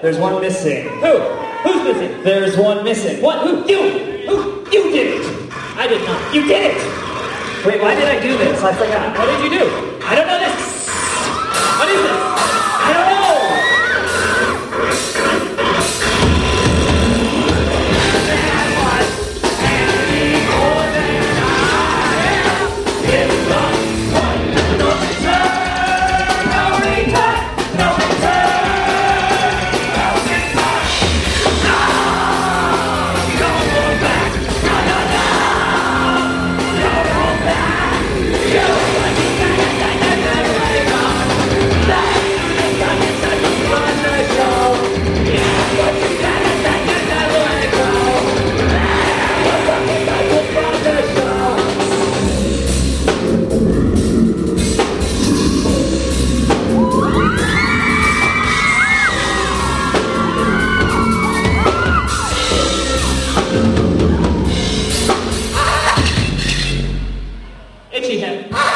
There's one missing. Who? Who's missing? There's one missing. What? Who? You! Who? You did it! I did not. You did it! Wait, why did I do this? I forgot. What did you do? I don't know this! What is this? to him.